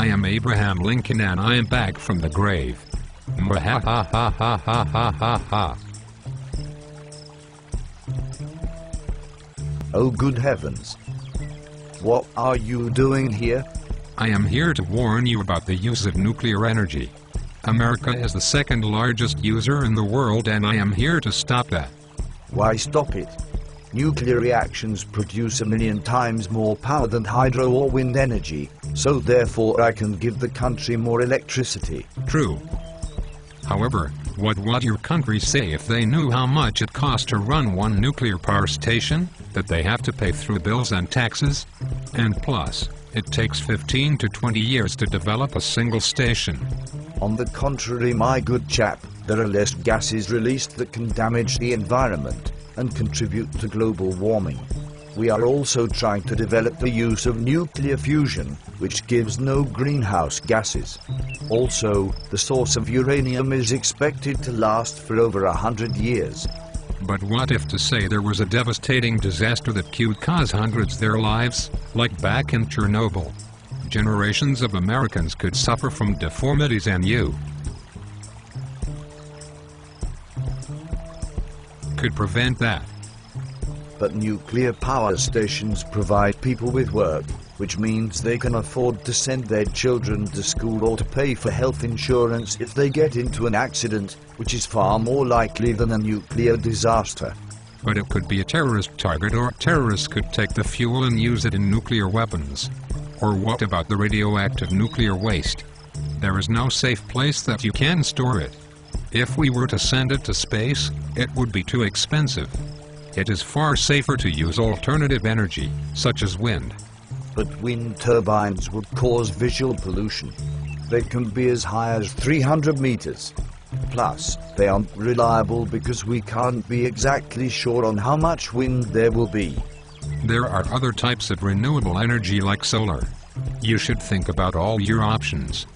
I am Abraham Lincoln and I am back from the grave. ha ha ha ha ha ha ha. Oh good heavens. What are you doing here? I am here to warn you about the use of nuclear energy. America is the second largest user in the world and I am here to stop that. Why stop it? Nuclear reactions produce a million times more power than hydro or wind energy so therefore I can give the country more electricity. True. However, what would your country say if they knew how much it costs to run one nuclear power station, that they have to pay through bills and taxes? And plus, it takes 15 to 20 years to develop a single station. On the contrary, my good chap, there are less gases released that can damage the environment and contribute to global warming. We are also trying to develop the use of nuclear fusion, which gives no greenhouse gases. Also, the source of uranium is expected to last for over a hundred years. But what if to say there was a devastating disaster that could cause hundreds their lives, like back in Chernobyl? Generations of Americans could suffer from deformities and you, could prevent that. But nuclear power stations provide people with work, which means they can afford to send their children to school or to pay for health insurance if they get into an accident, which is far more likely than a nuclear disaster. But it could be a terrorist target or terrorists could take the fuel and use it in nuclear weapons. Or what about the radioactive nuclear waste? There is no safe place that you can store it. If we were to send it to space, it would be too expensive. It is far safer to use alternative energy, such as wind. But wind turbines would cause visual pollution. They can be as high as 300 meters. Plus, they aren't reliable because we can't be exactly sure on how much wind there will be. There are other types of renewable energy like solar. You should think about all your options.